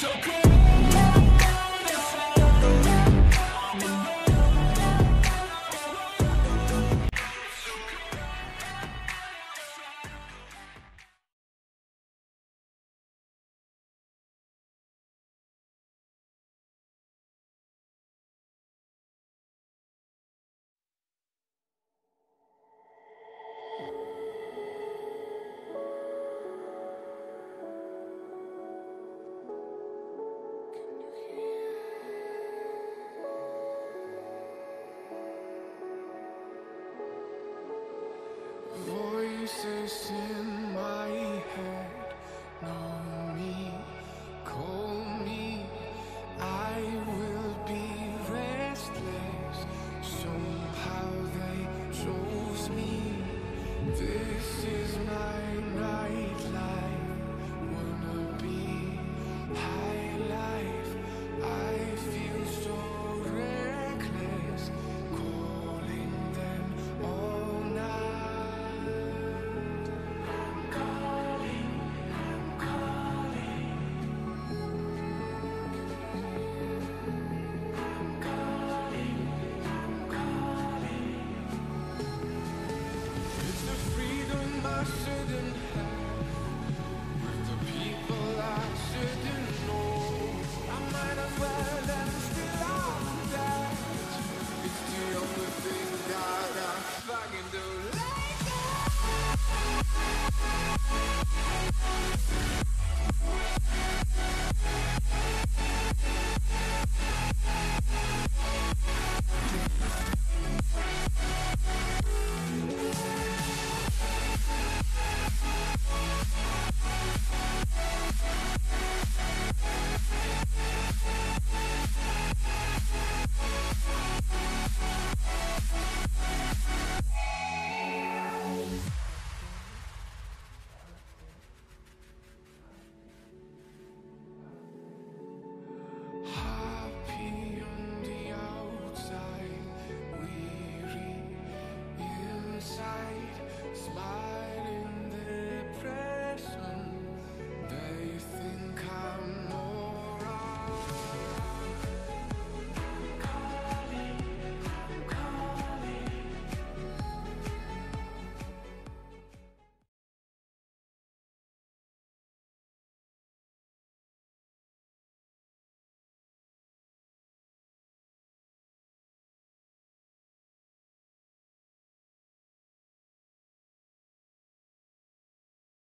so close voices in my head know me, call me. I will be restless. Somehow they chose me. This is my night.